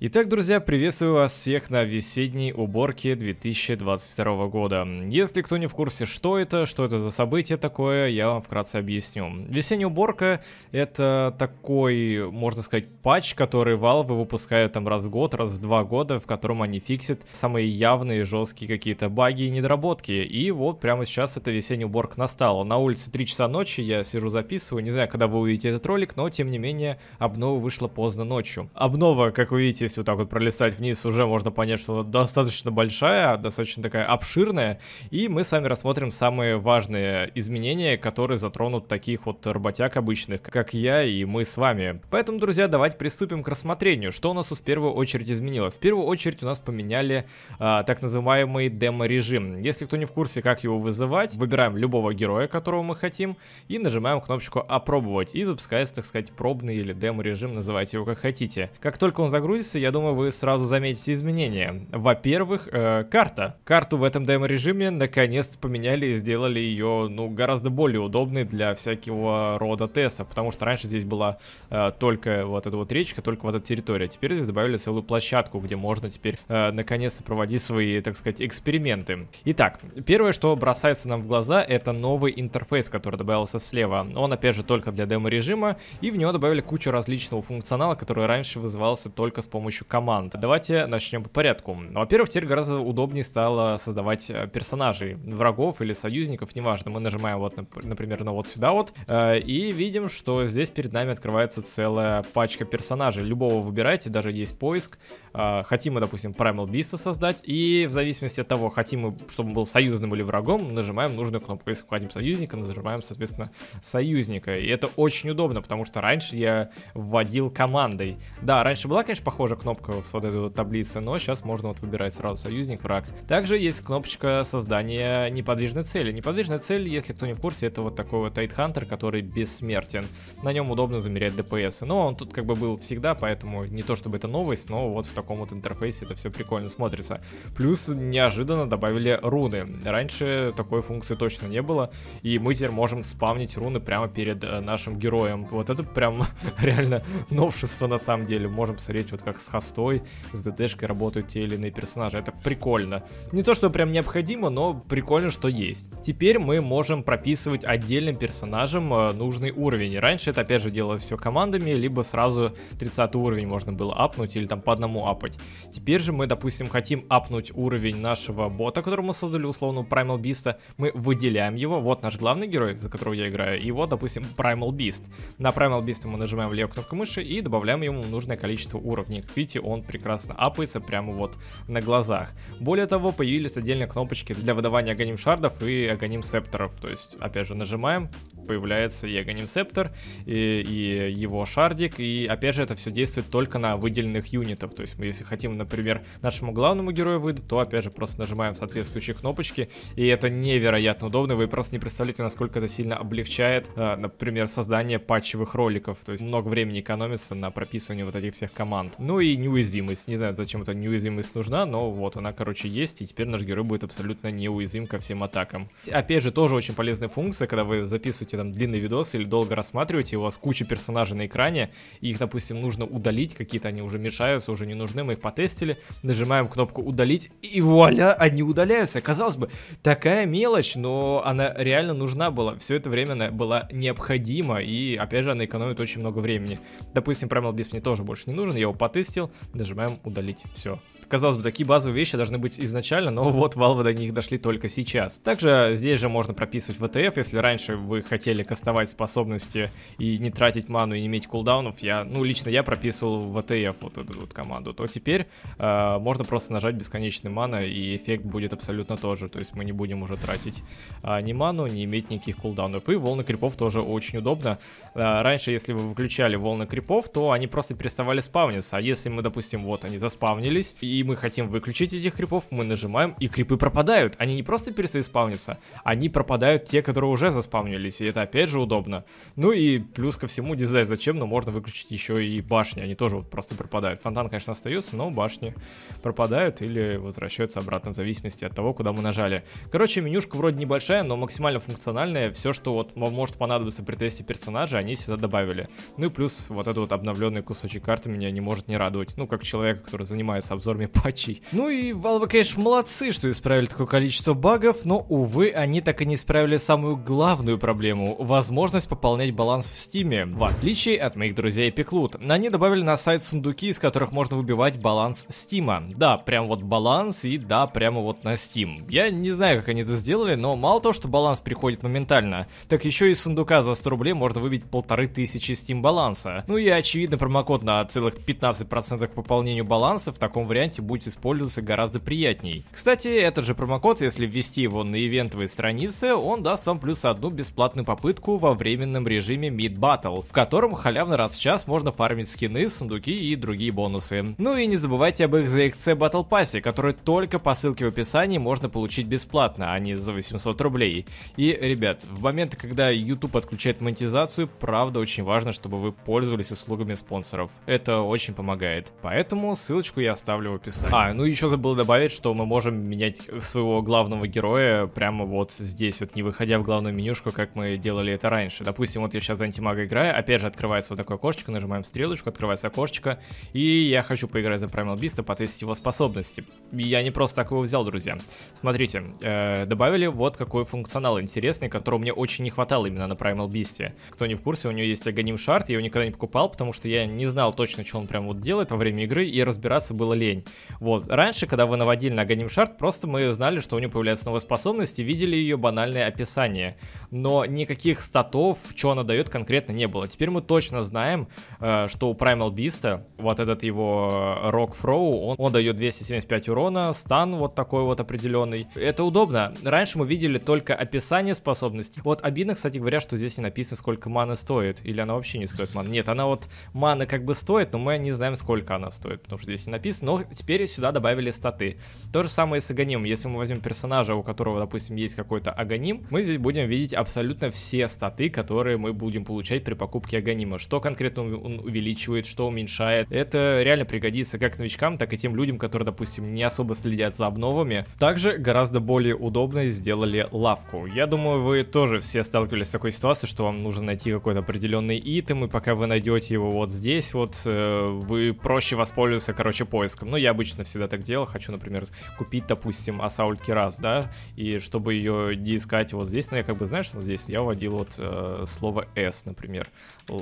Итак, друзья, приветствую вас всех на весенней уборке 2022 года. Если кто не в курсе, что это, что это за событие такое, я вам вкратце объясню. Весенняя уборка — это такой, можно сказать, патч, который Valve выпускают там раз в год, раз в два года, в котором они фиксят самые явные, жесткие какие-то баги и недоработки. И вот прямо сейчас эта весенняя уборка настала. На улице 3 часа ночи, я сижу записываю, не знаю, когда вы увидите этот ролик, но тем не менее обнова вышла поздно ночью. Обнова, как вы видите, если вот так вот пролистать вниз, уже можно понять, что она достаточно большая, достаточно такая обширная. И мы с вами рассмотрим самые важные изменения, которые затронут таких вот работяг обычных, как я и мы с вами. Поэтому, друзья, давайте приступим к рассмотрению. Что у нас в первую очередь изменилось? В первую очередь у нас поменяли а, так называемый демо-режим. Если кто не в курсе, как его вызывать, выбираем любого героя, которого мы хотим, и нажимаем кнопочку «Опробовать», и запускается, так сказать, пробный или демо-режим, называйте его как хотите. Как только он загрузится, я думаю, вы сразу заметите изменения. Во-первых, э, карта. Карту в этом демо-режиме наконец поменяли и сделали ее, ну, гораздо более удобной для всякого рода тестов, потому что раньше здесь была э, только вот эта вот речка, только вот эта территория. Теперь здесь добавили целую площадку, где можно теперь э, наконец-то проводить свои, так сказать, эксперименты. Итак, первое, что бросается нам в глаза, это новый интерфейс, который добавился слева. Он, опять же, только для демо-режима, и в него добавили кучу различного функционала, который раньше вызывался только с помощью команд команд. Давайте начнем по порядку. Во-первых, теперь гораздо удобнее стало создавать э, персонажей, врагов или союзников, неважно. Мы нажимаем вот, например, на вот сюда вот, э, и видим, что здесь перед нами открывается целая пачка персонажей. Любого выбирайте, даже есть поиск. Э, хотим мы, допустим, Primal Beast создать, и в зависимости от того, хотим мы, чтобы он был союзным или врагом, нажимаем нужную кнопку. Если хотим союзника, нажимаем, соответственно, союзника. И это очень удобно, потому что раньше я вводил командой. Да, раньше была, конечно, похожая кнопка с вот этой вот таблицы, но сейчас можно вот выбирать сразу союзник, враг. Также есть кнопочка создания неподвижной цели. Неподвижная цель, если кто не в курсе, это вот такой вот Тайтхантер, который бессмертен. На нем удобно замерять ДПС. Но он тут как бы был всегда, поэтому не то чтобы это новость, но вот в таком вот интерфейсе это все прикольно смотрится. Плюс неожиданно добавили руны. Раньше такой функции точно не было, и мы теперь можем спавнить руны прямо перед э, нашим героем. Вот это прям реально новшество на самом деле. Можем посмотреть вот как с хостой с ДТшкой работают те или иные персонажи. Это прикольно. Не то, что прям необходимо, но прикольно, что есть. Теперь мы можем прописывать отдельным персонажам э, нужный уровень. Раньше это опять же делалось все командами, либо сразу 30 уровень можно было апнуть или там по одному апать. Теперь же мы, допустим, хотим апнуть уровень нашего бота, который мы создали, условно, Primal Beast. Мы выделяем его. Вот наш главный герой, за которого я играю. И вот, допустим, Primal Beast. На Primal Beast мы нажимаем левую кнопку мыши и добавляем ему нужное количество уровней. Видите, он прекрасно апается прямо вот на глазах. Более того, появились отдельные кнопочки для выдавания агоним шардов и агоним септоров. То есть, опять же, нажимаем, появляется и агоним септор, и, и его шардик, и опять же, это все действует только на выделенных юнитов. То есть, мы если хотим, например, нашему главному герою выдать, то опять же, просто нажимаем соответствующие кнопочки, и это невероятно удобно, вы просто не представляете, насколько это сильно облегчает, э, например, создание патчевых роликов. То есть, много времени экономится на прописывании вот этих всех команд. Ну и неуязвимость. Не знаю, зачем эта неуязвимость нужна, но вот она, короче, есть, и теперь наш герой будет абсолютно неуязвим ко всем атакам. Опять же, тоже очень полезная функция, когда вы записываете там длинный видос или долго рассматриваете, у вас куча персонажей на экране, и их, допустим, нужно удалить, какие-то они уже мешаются, уже не нужны, мы их потестили, нажимаем кнопку удалить, и вуаля, они удаляются. Казалось бы, такая мелочь, но она реально нужна была. Все это время она была необходима, и опять же, она экономит очень много времени. Допустим, Primal Beast мне тоже больше не нужен, я его потестил, нажимаем удалить. Все. Казалось бы, такие базовые вещи должны быть изначально, но вот Valve до них дошли только сейчас. Также здесь же можно прописывать VTF, если раньше вы хотели кастовать способности и не тратить ману и не иметь кулдаунов, я, ну, лично я прописывал VTF, вот эту вот команду, то теперь э, можно просто нажать бесконечный мана, и эффект будет абсолютно тот же, то есть мы не будем уже тратить э, ни ману, не иметь никаких кулдаунов. И волны крипов тоже очень удобно. Э, раньше, если вы выключали волны крипов, то они просто переставали спавниться, а если мы, допустим, вот они заспавнились, и и мы хотим выключить этих крипов, мы нажимаем, и крипы пропадают. Они не просто перестаспавнятся, они пропадают те, которые уже заспавнились, и это опять же удобно. Ну и плюс ко всему дизайн зачем, но можно выключить еще и башни, они тоже вот просто пропадают. Фонтан, конечно, остается, но башни пропадают или возвращаются обратно в зависимости от того, куда мы нажали. Короче, менюшка вроде небольшая, но максимально функциональная. Все, что вот может понадобиться при тесте персонажа, они сюда добавили. Ну и плюс вот этот вот обновленный кусочек карты меня не может не радовать. Ну, как человека, который занимается обзорами патчей. Ну и Valve, конечно, молодцы, что исправили такое количество багов, но, увы, они так и не исправили самую главную проблему — возможность пополнять баланс в Стиме, в отличие от моих друзей Пеклут. Они добавили на сайт сундуки, из которых можно выбивать баланс Стима. Да, прям вот баланс и да, прямо вот на Steam. Я не знаю, как они это сделали, но мало того, что баланс приходит моментально, так еще и из сундука за 100 рублей можно выбить полторы тысячи Steam баланса. Ну и очевидно промокод на целых 15% к пополнению баланса в таком варианте будет использоваться гораздо приятней. Кстати, этот же промокод, если ввести его на ивентовые страницы, он даст вам плюс одну бесплатную попытку во временном режиме Mid Battle, в котором халявно раз в час можно фармить скины, сундуки и другие бонусы. Ну и не забывайте об их ZXC Battle Pass, который только по ссылке в описании можно получить бесплатно, а не за 800 рублей. И, ребят, в моменты, когда YouTube отключает монетизацию, правда очень важно, чтобы вы пользовались услугами спонсоров. Это очень помогает. Поэтому ссылочку я оставлю в описании. А, ну еще забыл добавить, что мы можем менять своего главного героя прямо вот здесь, вот не выходя в главную менюшку, как мы делали это раньше. Допустим, вот я сейчас за антимага играю, опять же открывается вот такое окошечко, нажимаем стрелочку, открывается окошечко, и я хочу поиграть за Primal Beast, потестить его способности. Я не просто так его взял, друзья. Смотрите, э, добавили вот какой функционал интересный, которого мне очень не хватало именно на Primal Beast. Кто не в курсе, у него есть Аганим Шарт, я его никогда не покупал, потому что я не знал точно, что он прям вот делает во время игры, и разбираться было лень. Вот, раньше, когда вы наводили на Аганим Шарт, просто мы знали, что у него появляется новая способность, и видели ее банальное описание. Но никаких статов, что она дает конкретно не было. Теперь мы точно знаем, э, что у Primal Beast, вот этот его Rock Throw, он, он дает 275 урона, стан вот такой вот определенный. Это удобно. Раньше мы видели только описание способности. Вот обидно, кстати говоря, что здесь не написано, сколько маны стоит. Или она вообще не стоит маны. Нет, она вот маны как бы стоит, но мы не знаем, сколько она стоит, потому что здесь не написано. Но теперь сюда добавили статы. То же самое с аганимом. Если мы возьмем персонажа, у которого, допустим, есть какой-то аганим, мы здесь будем видеть абсолютно все статы, которые мы будем получать при покупке аганима. Что конкретно он увеличивает, что уменьшает. Это реально пригодится как новичкам, так и тем людям, которые, допустим, не особо следят за обновами. Также гораздо более удобно сделали лавку. Я думаю, вы тоже все сталкивались с такой ситуацией, что вам нужно найти какой-то определенный итем, и пока вы найдете его вот здесь, вот э, вы проще воспользоваться, короче, поиском. Ну, я обычно всегда так делал. Хочу, например, купить, допустим, Асауль Кирас, да, и чтобы ее не искать вот здесь, ну, я как бы, знаешь, вот здесь я вводил вот э, слово S, например.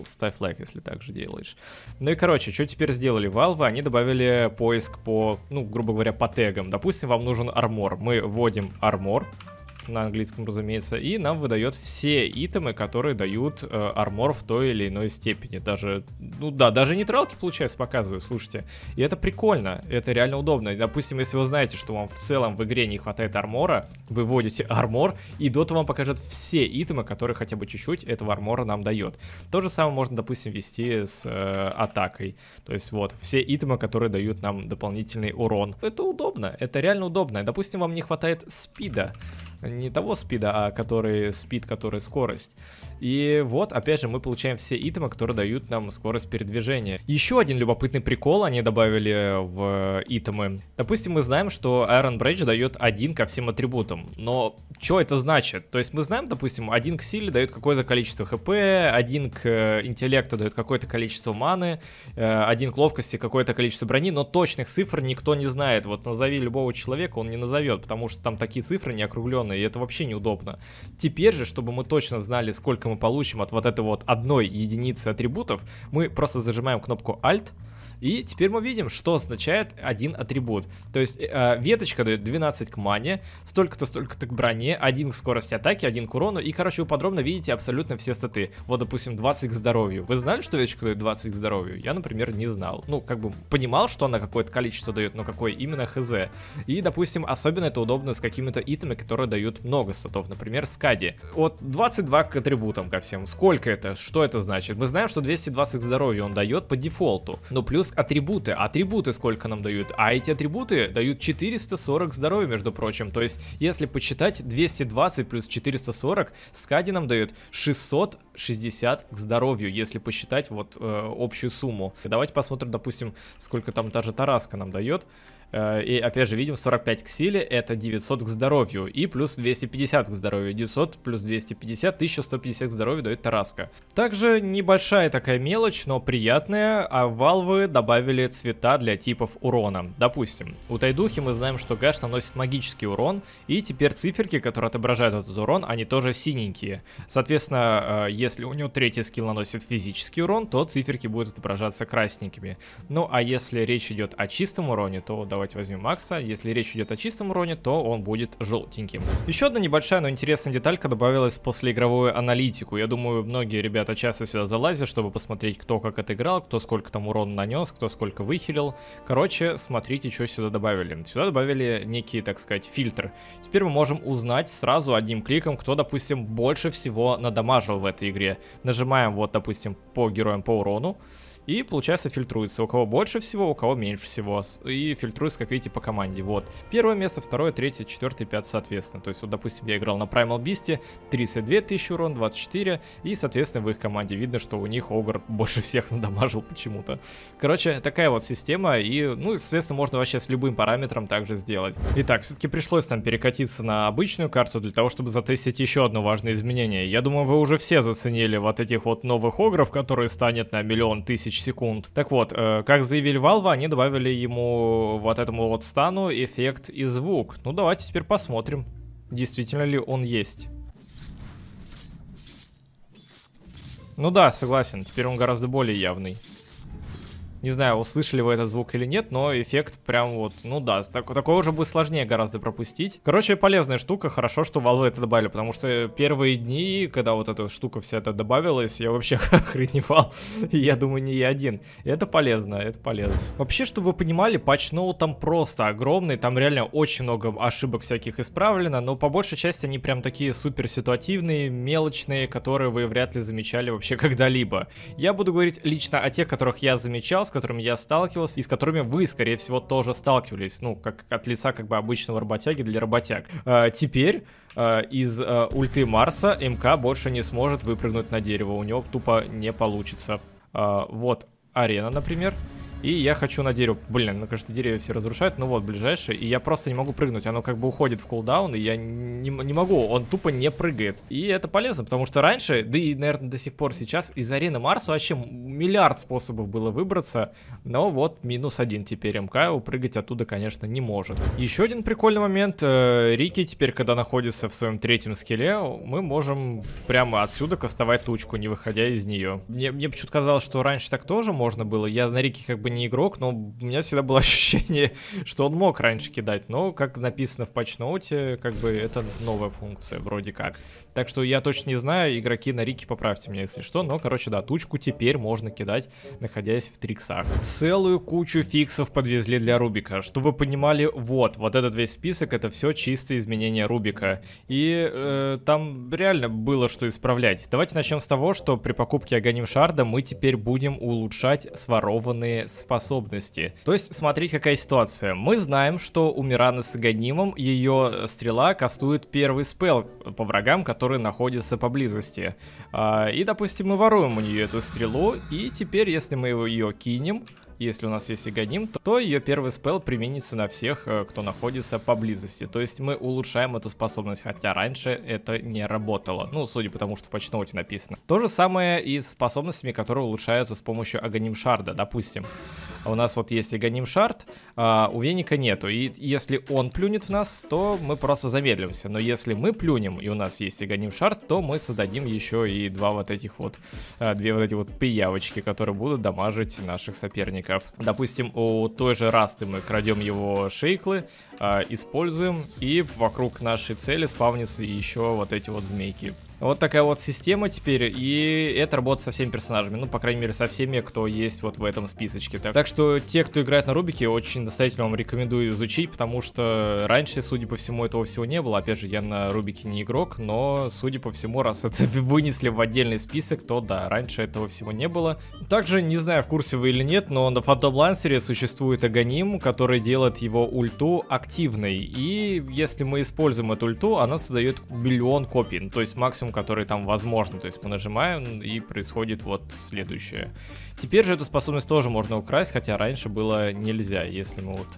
Ставь лайк, если так же делаешь. Ну и, короче, что теперь сделали Valve? Они добавили поиск по, ну, грубо говоря, по тегам. Допустим, вам нужен армор. Мы вводим армор на английском, разумеется, и нам выдает все итемы, которые дают э, армор в той или иной степени. Даже, ну да, даже нейтралки, получается, показывают, слушайте. И это прикольно, это реально удобно. Допустим, если вы знаете, что вам в целом в игре не хватает армора, вы вводите армор, и дота вам покажет все итемы, которые хотя бы чуть-чуть этого армора нам дает. То же самое можно, допустим, вести с э, атакой. То есть вот, все итемы, которые дают нам дополнительный урон. Это удобно, это реально удобно. Допустим, вам не хватает спида не того спида, а который спид, который скорость. И вот, опять же, мы получаем все итемы, которые дают нам скорость передвижения. Еще один любопытный прикол они добавили в итемы. Допустим, мы знаем, что Iron Bridge дает один ко всем атрибутам. Но что это значит? То есть мы знаем, допустим, один к силе дает какое-то количество хп, один к э, интеллекту дает какое-то количество маны, э, один к ловкости какое-то количество брони, но точных цифр никто не знает. Вот назови любого человека, он не назовет, потому что там такие цифры не округленные, и это вообще неудобно. Теперь же, чтобы мы точно знали, сколько мы получим от вот этой вот одной единицы атрибутов, мы просто зажимаем кнопку Alt, и теперь мы видим, что означает один атрибут. То есть э, веточка дает 12 к мане, столько-то, столько-то к броне, один к скорости атаки, один к урону. И, короче, вы подробно видите абсолютно все статы. Вот, допустим, 20 к здоровью. Вы знали, что веточка дает 20 к здоровью? Я, например, не знал. Ну, как бы понимал, что она какое-то количество дает, но какое именно хз. И, допустим, особенно это удобно с какими-то итами, которые дают много статов. Например, скади. Вот 22 к атрибутам ко всем. Сколько это? Что это значит? Мы знаем, что 220 к здоровью он дает по дефолту. Но плюс плюс атрибуты. Атрибуты сколько нам дают? А эти атрибуты дают 440 здоровья, между прочим. То есть, если почитать, 220 плюс 440 Скади нам дает 660 к здоровью, если посчитать вот э, общую сумму. Давайте посмотрим, допустим, сколько там та же Тараска нам дает. Э, и опять же видим 45 к силе, это 900 к здоровью. И плюс 250 к здоровью. 900 плюс 250, 1150 к здоровью дает Тараска. Также небольшая такая мелочь, но приятная. А валвы добавили цвета для типов урона. Допустим, у Тайдухи мы знаем, что Гаш наносит магический урон. И теперь циферки, которые отображают этот урон, они тоже синенькие. Соответственно, э, если у него третий скилл наносит физический урон, то циферки будут отображаться красненькими. Ну а если речь идет о чистом уроне, то давайте возьмем Макса. Если речь идет о чистом уроне, то он будет желтеньким. Еще одна небольшая, но интересная деталька добавилась после игровую аналитику. Я думаю, многие ребята часто сюда залазят, чтобы посмотреть, кто как отыграл, кто сколько там урона нанес, кто сколько выхилил. Короче, смотрите, что сюда добавили. Сюда добавили некий, так сказать, фильтр. Теперь мы можем узнать сразу одним кликом, кто, допустим, больше всего надамажил в этой игре. Нажимаем вот, допустим, по героям по урону. И, получается, фильтруется. У кого больше всего, у кого меньше всего. И фильтруется, как видите, по команде. Вот. Первое место, второе, третье, четвертое, пятое, соответственно. То есть, вот, допустим, я играл на Primal Beast, 32 тысячи урон, 24. И, соответственно, в их команде видно, что у них Огр больше всех надамажил почему-то. Короче, такая вот система. И, ну, соответственно, можно вообще с любым параметром также сделать. Итак, все-таки пришлось там перекатиться на обычную карту для того, чтобы затестить еще одно важное изменение. Я думаю, вы уже все заценили вот этих вот новых Огров, которые станет на миллион тысяч тысяч секунд. Так вот, э, как заявили Valve, они добавили ему вот этому вот стану эффект и звук. Ну давайте теперь посмотрим, действительно ли он есть. Ну да, согласен, теперь он гораздо более явный. Не знаю, услышали вы этот звук или нет, но эффект прям вот, ну да, так, такое уже будет сложнее гораздо пропустить. Короче, полезная штука, хорошо, что Valve это добавили, потому что первые дни, когда вот эта штука вся эта добавилась, я вообще охреневал, я думаю, не я один. Это полезно, это полезно. Вообще, чтобы вы понимали, патч там просто огромный, там реально очень много ошибок всяких исправлено, но по большей части они прям такие супер ситуативные, мелочные, которые вы вряд ли замечали вообще когда-либо. Я буду говорить лично о тех, которых я замечал, с которыми я сталкивался и с которыми вы, скорее всего, тоже сталкивались. Ну, как от лица как бы обычного работяги для работяг. А, теперь а, из а, ульты Марса МК больше не сможет выпрыгнуть на дерево. У него тупо не получится. А, вот арена, например. И я хочу на дерево. Блин, ну, конечно, деревья все разрушают. Ну вот, ближайшее. И я просто не могу прыгнуть. Оно как бы уходит в кулдаун, и я не, не могу. Он тупо не прыгает. И это полезно, потому что раньше, да и, наверное, до сих пор сейчас, из арены Марса вообще миллиард способов было выбраться. Но вот минус один теперь. МК прыгать оттуда, конечно, не может. Еще один прикольный момент. Э, Рики теперь, когда находится в своем третьем скилле, мы можем прямо отсюда кастовать тучку, не выходя из нее. Мне, мне почему-то казалось, что раньше так тоже можно было. Я на Рике как бы бы не игрок, но у меня всегда было ощущение, что он мог раньше кидать. Но, как написано в патчноуте, как бы это новая функция, вроде как. Так что я точно не знаю, игроки на Рике поправьте меня, если что. Но, короче, да, тучку теперь можно кидать, находясь в триксах. Целую кучу фиксов подвезли для Рубика. Что вы понимали, вот, вот этот весь список, это все чистые изменения Рубика. И э, там реально было что исправлять. Давайте начнем с того, что при покупке Аганим Шарда мы теперь будем улучшать сворованные способности. То есть, смотрите, какая ситуация. Мы знаем, что у Мираны с Аганимом ее стрела кастует первый спел по врагам, которые находятся поблизости. А, и, допустим, мы воруем у нее эту стрелу, и теперь, если мы ее кинем, если у нас есть Игоним, то, то ее первый спел применится на всех, э, кто находится поблизости. То есть мы улучшаем эту способность, хотя раньше это не работало. Ну, судя по тому, что в патчноуте написано. То же самое и с способностями, которые улучшаются с помощью Агоним Шарда, допустим. У нас вот есть Агоним Шард, а у Веника нету. И если он плюнет в нас, то мы просто замедлимся. Но если мы плюнем, и у нас есть Агоним Шард, то мы создадим еще и два вот этих вот, а, две вот эти вот пиявочки, которые будут дамажить наших соперников союзников. Допустим, у той же Расты мы крадем его шейклы, э, используем, и вокруг нашей цели спавнятся еще вот эти вот змейки. Вот такая вот система теперь, и это работает со всеми персонажами, ну, по крайней мере, со всеми, кто есть вот в этом списочке. Так, так что те, кто играет на Рубике, очень настоятельно вам рекомендую изучить, потому что раньше, судя по всему, этого всего не было. Опять же, я на Рубике не игрок, но, судя по всему, раз это вынесли в отдельный список, то да, раньше этого всего не было. Также, не знаю, в курсе вы или нет, но на Phantom Lancer существует аганим, который делает его ульту активной, и если мы используем эту ульту, она создает миллион копий, ну, то есть максимум, который там возможно, то есть мы нажимаем и происходит вот следующее. Теперь же эту способность тоже можно украсть, хотя раньше было нельзя, если мы вот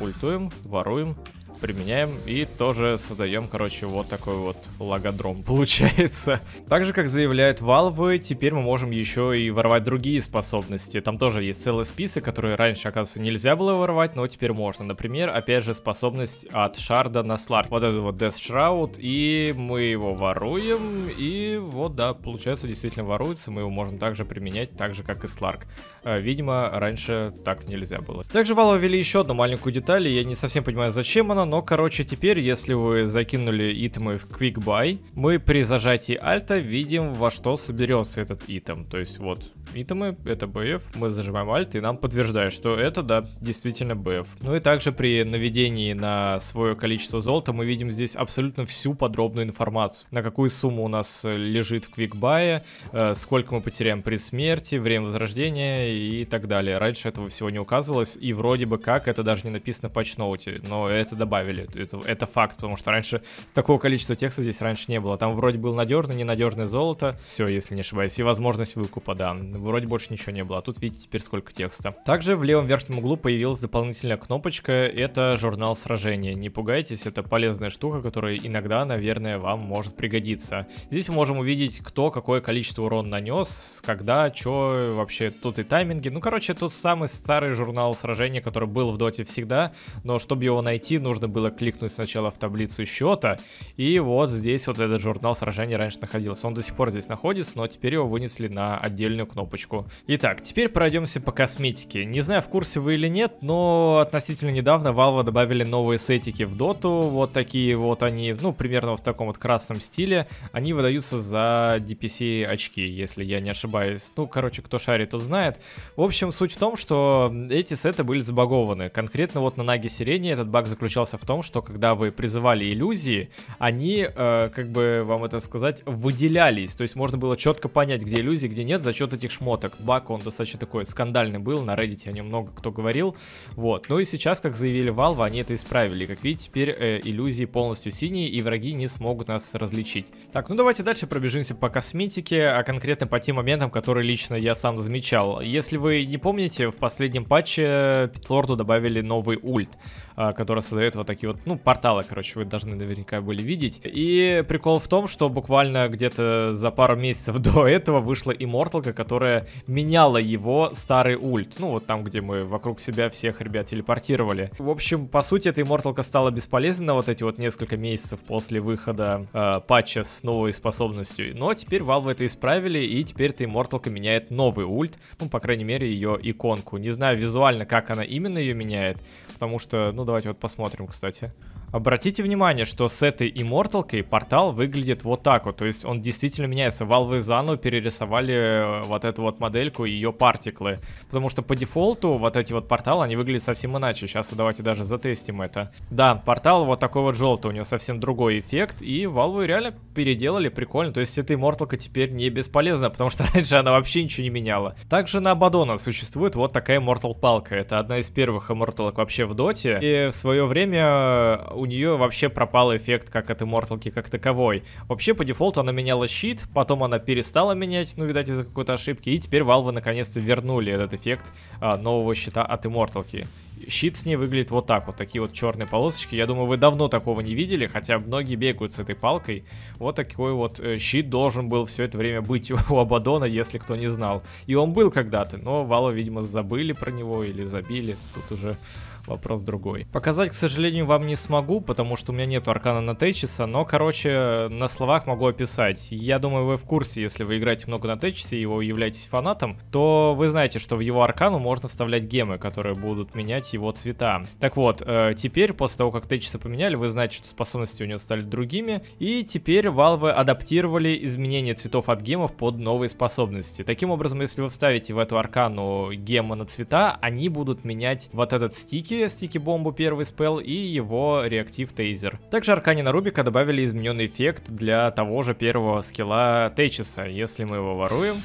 ультуем, воруем, применяем и тоже создаем, короче, вот такой вот логодром получается. Так же, как заявляют Valve, теперь мы можем еще и воровать другие способности. Там тоже есть целый список, которые раньше, оказывается, нельзя было воровать, но теперь можно. Например, опять же, способность от Шарда на Сларк. Вот этот вот Death Shroud, и мы его воруем, и вот, да, получается, действительно воруется, мы его можем также применять, так же, как и Сларк. А, видимо, раньше так нельзя было. Также Valve ввели еще одну маленькую деталь, я не совсем понимаю, зачем она, но, короче, теперь, если вы закинули итемы в Quick Buy, мы при зажатии альта видим, во что соберется этот итем. То есть вот, итемы, это BF, мы зажимаем альт, и нам подтверждает, что это, да, действительно BF. Ну и также при наведении на свое количество золота мы видим здесь абсолютно всю подробную информацию. На какую сумму у нас лежит в Buy, э, сколько мы потеряем при смерти, время возрождения и так далее. Раньше этого всего не указывалось, и вроде бы как это даже не написано в патчноуте, но это добавили добавили. Это, это факт, потому что раньше такого количества текста здесь раньше не было. Там вроде был надежный, ненадежное золото. Все, если не ошибаюсь. И возможность выкупа, да. Вроде больше ничего не было. А тут видите теперь сколько текста. Также в левом верхнем углу появилась дополнительная кнопочка. Это журнал сражения. Не пугайтесь, это полезная штука, которая иногда, наверное, вам может пригодиться. Здесь мы можем увидеть, кто какое количество урона нанес, когда, что вообще тут и тайминги. Ну, короче, тут самый старый журнал сражения, который был в доте всегда. Но чтобы его найти, нужно было кликнуть сначала в таблицу счета, и вот здесь вот этот журнал сражений раньше находился. Он до сих пор здесь находится, но теперь его вынесли на отдельную кнопочку. Итак, теперь пройдемся по косметике. Не знаю, в курсе вы или нет, но относительно недавно Valve добавили новые сетики в доту, вот такие вот они, ну, примерно в таком вот красном стиле. Они выдаются за DPC очки, если я не ошибаюсь. Ну, короче, кто шарит, тот знает. В общем, суть в том, что эти сеты были забагованы. Конкретно вот на Наге Сирене этот баг заключался в в том, что когда вы призывали иллюзии, они, э, как бы вам это сказать, выделялись. То есть можно было четко понять, где иллюзии, где нет, за счет этих шмоток. Баг, он достаточно такой скандальный был, на Reddit о нем много кто говорил. Вот. Ну и сейчас, как заявили Valve, они это исправили. Как видите, теперь э, иллюзии полностью синие, и враги не смогут нас различить. Так, ну давайте дальше пробежимся по косметике, а конкретно по тем моментам, которые лично я сам замечал. Если вы не помните, в последнем патче Питлорду добавили новый ульт, э, который создает вот такие вот, ну, порталы, короче, вы должны наверняка были видеть. И прикол в том, что буквально где-то за пару месяцев до этого вышла имморталка, которая меняла его старый ульт. Ну, вот там, где мы вокруг себя всех ребят телепортировали. В общем, по сути, эта имморталка стала бесполезна на вот эти вот несколько месяцев после выхода э, патча с новой способностью. Но теперь Valve это исправили, и теперь эта имморталка меняет новый ульт. Ну, по крайней мере, ее иконку. Не знаю визуально, как она именно ее меняет, потому что, ну, давайте вот посмотрим, кстати. Обратите внимание, что с этой имморталкой портал выглядит вот так вот, то есть он действительно меняется. Valve заново перерисовали э, вот эту вот модельку и ее партиклы, потому что по дефолту вот эти вот порталы, они выглядят совсем иначе. Сейчас давайте даже затестим это. Да, портал вот такой вот желтый, у него совсем другой эффект, и Valve реально переделали, прикольно. То есть эта имморталка теперь не бесполезна, потому что раньше она вообще ничего не меняла. Также на Абадона существует вот такая Immortal палка. Это одна из первых имморталок вообще в доте, и в свое время у нее вообще пропал эффект как от Immortalки как таковой. Вообще, по дефолту она меняла щит, потом она перестала менять, ну, видать, из-за какой-то ошибки, и теперь Valve наконец-то вернули этот эффект а, нового щита от Immortalки щит с ней выглядит вот так, вот такие вот черные полосочки. Я думаю, вы давно такого не видели, хотя многие бегают с этой палкой. Вот такой вот э, щит должен был все это время быть у Абадона, если кто не знал. И он был когда-то, но Вала, видимо, забыли про него или забили. Тут уже вопрос другой. Показать, к сожалению, вам не смогу, потому что у меня нету аркана на Тейчиса, но, короче, на словах могу описать. Я думаю, вы в курсе, если вы играете много на Тейчисе и его являетесь фанатом, то вы знаете, что в его аркану можно вставлять гемы, которые будут менять его цвета. Так вот, э, теперь, после того, как Тейчиса поменяли, вы знаете, что способности у него стали другими, и теперь Valve адаптировали изменение цветов от гемов под новые способности. Таким образом, если вы вставите в эту аркану гемы на цвета, они будут менять вот этот стики, стики-бомбу первый спел и его реактив тейзер. Также аркане на Рубика добавили измененный эффект для того же первого скилла Тейчиса. Если мы его воруем,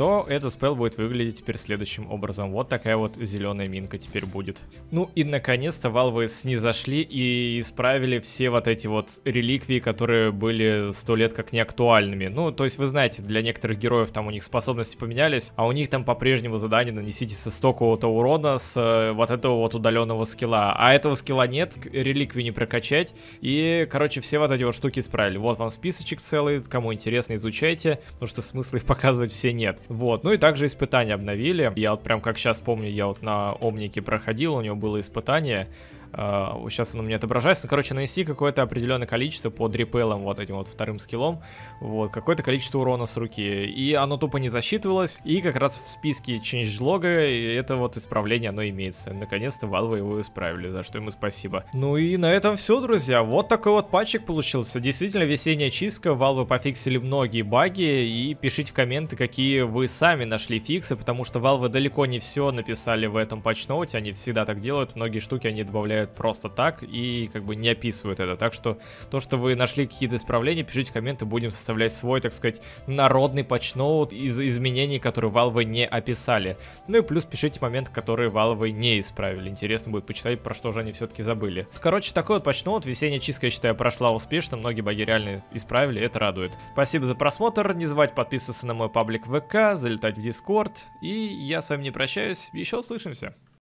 то этот спел будет выглядеть теперь следующим образом. Вот такая вот зеленая минка теперь будет. Ну и наконец-то Valve снизошли и исправили все вот эти вот реликвии, которые были сто лет как неактуальными. Ну, то есть вы знаете, для некоторых героев там у них способности поменялись, а у них там по-прежнему задание нанесите со столько-то урона с э, вот этого вот удаленного скилла. А этого скилла нет, реликвию не прокачать. И, короче, все вот эти вот штуки исправили. Вот вам списочек целый, кому интересно, изучайте, потому что смысла их показывать все нет. Вот, ну и также испытания обновили. Я вот прям как сейчас помню, я вот на Омнике проходил, у него было испытание. Сейчас оно у меня отображается. Короче, нанести какое-то определенное количество под репелом, вот этим вот вторым скиллом. Вот, какое-то количество урона с руки. И оно тупо не засчитывалось. И как раз в списке changelog это вот исправление оно имеется. Наконец-то Valve его исправили, за что ему спасибо. Ну и на этом все, друзья. Вот такой вот патчик получился. Действительно, весенняя чистка. Valve пофиксили многие баги. И пишите в комменты, какие вы сами нашли фиксы, потому что Valve далеко не все написали в этом патчноуте. Они всегда так делают. Многие штуки они добавляют оставляют просто так и как бы не описывают это. Так что то, что вы нашли какие-то исправления, пишите комменты, будем составлять свой, так сказать, народный патчноут из изменений, которые Valve не описали. Ну и плюс пишите моменты, которые Valve не исправили. Интересно будет почитать, про что же они все-таки забыли. Короче, такой вот патчноут. Весенняя чистка, я считаю, прошла успешно. Многие баги реально исправили, это радует. Спасибо за просмотр. Не забывайте подписываться на мой паблик ВК, залетать в Дискорд. И я с вами не прощаюсь. Еще услышимся.